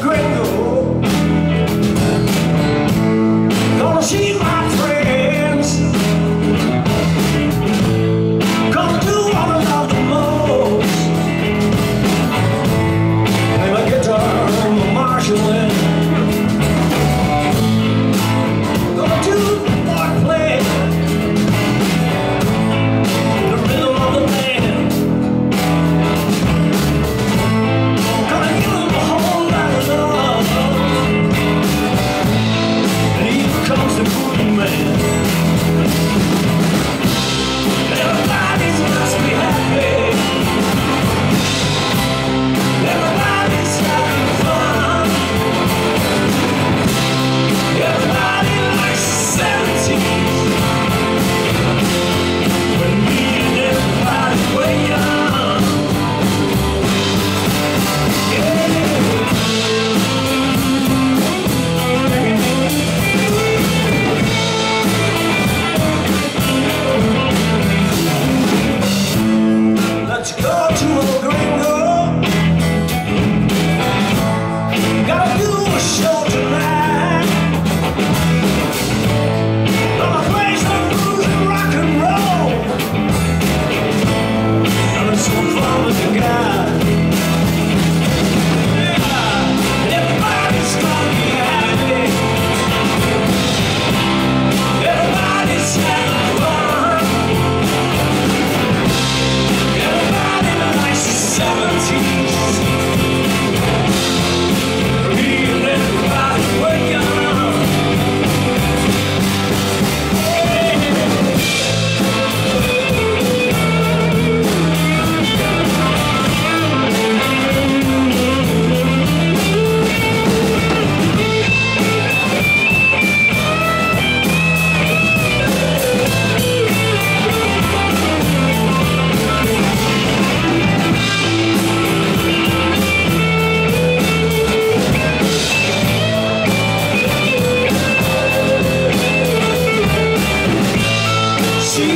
Gringo.